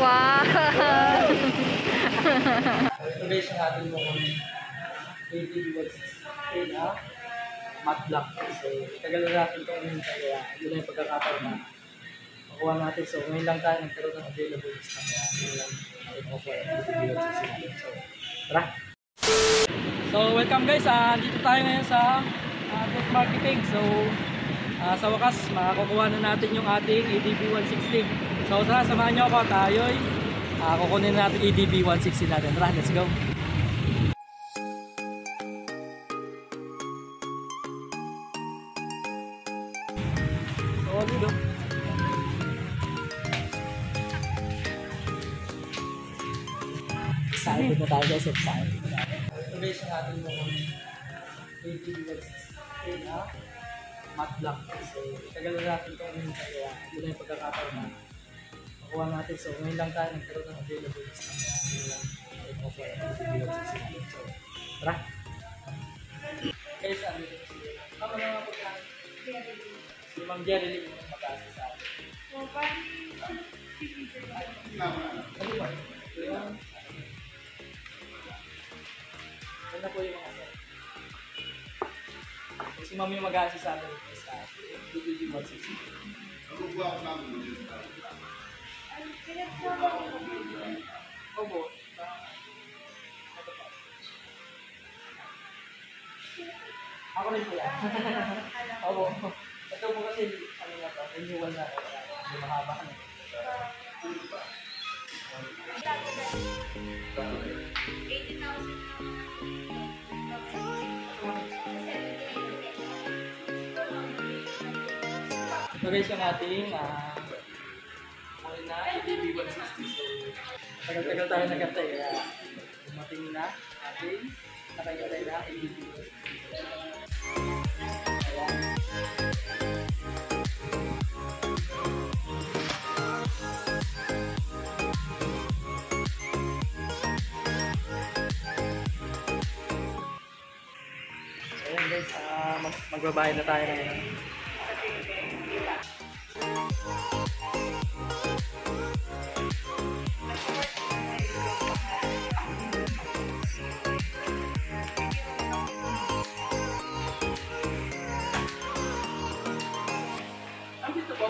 Wow! Guys, yung atin mo kung ATV 168 na matte black. So, tagal na natin itong hinintay kaya yun na yung pagkakataon na makuha natin. So, ngayon lang tayo nagkaroon ng available stock kaya yun lang natin makuha yung ATV 168. So, tara! So, welcome guys. Ah, dito tayo ngayon sa uh, Marketing. So, ah, sa wakas, makakukuha na natin yung ating ADB 160. So, tara, samahan nyo ako. Tayo'y ah, kukunin natin ADB 160 natin. Tara, let's go! Solid oh. Excited na tayo guys, excited. Ito guys yung ating mga ATV 160 na matte black. So, tagal na natin itong hinintay kaya yun na yung pagkakataon na makuha natin. So, ngayon lang tayo nagkaroon ng available stock. Yung yung ATV 160 natin. So, tara! Guys, ano yun? Tama na nga po Si Ma'am Jerry Lee yung mag-aasa sa akin. Ano ba? Yung- Ano po yung mga sir? Si Ma'am yung mag-aasa sa akin sa DBB 160. Opo. Ito po. Ako rin po yan. Opo. Ito po kasi, ano na to, renewal na. Hindi mahaba na. Ito guys yung ating uh, na ADB 160. So, tagal-tagal tayo nagkantay. Kaya dumating na ating nakagantay na 160. Ayan. Ayan guys, mag- magbabayad na tayo ngayon.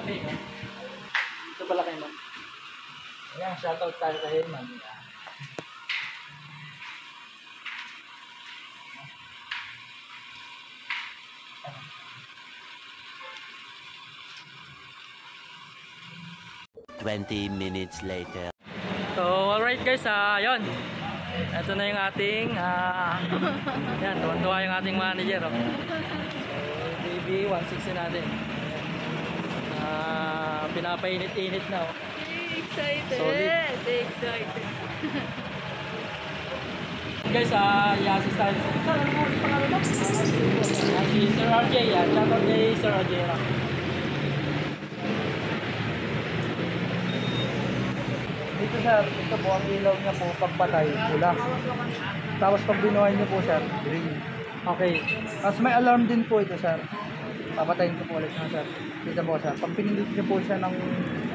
Po, May. Ito pala kayo, ma'am. Ayan, shoutout tayo kay ma'am. Twenty minutes later. So, alright guys, ah, yun. Ito na yung ating, ah, yan, tuwan-tuwa yung ating manager. Oh. So, BB 160 natin. Ah, pinapainit-init na. Oh. Excited! Solid. Excited! Guys, ah, i-assist tayo. Sir, ano mo yung pangalan mo? Ah, si Sir RJ, yan. Shoutout kay Sir RJ. Rock. Dito sir, ito po ang ilaw niya po pagpatay, pula. Tapos pag binuhay niyo po sir, green. Okay. Tapos may alarm din po ito sir. Papatayin ko po ulit na sir. Dito po sir. Pag pinilit niyo po siya ng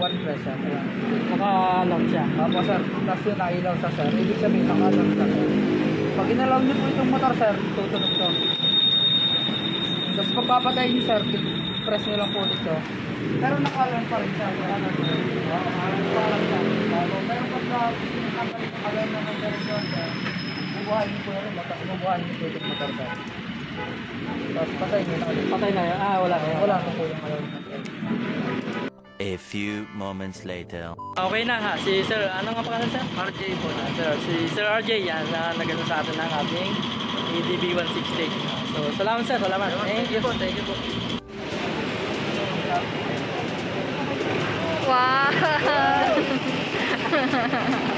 one press sir. Ayan. Naka-alarm siya. Tapos sir, tapos yun nailaw sa sir. Ibig sabihin naka-alarm siya sir. Pag inalaw niyo po itong motor sir, tutunog to. Tapos pag papatayin niyo sir, press niyo lang po ulit to. Pero naka-alarm pa rin siya. Wala na sir. Naka-alarm siya. Pero pagka sinasabalik ang alarm na ng direksyon sir, bubuhayin niyo po. Tapos bubuhayin niyo po itong motor sir. Tapos patay na ulit. Patay na yun? Ah, wala. Wala na po yung alarm. A few moments later. Okay na ha. Si Sir, ano nga pangalan sir? RJ po na. Sir, si Sir RJ yan na nagano sa atin ng ating EDB 160. So, salamat sir. Salamat. Thank you po. Thank you po. Wow!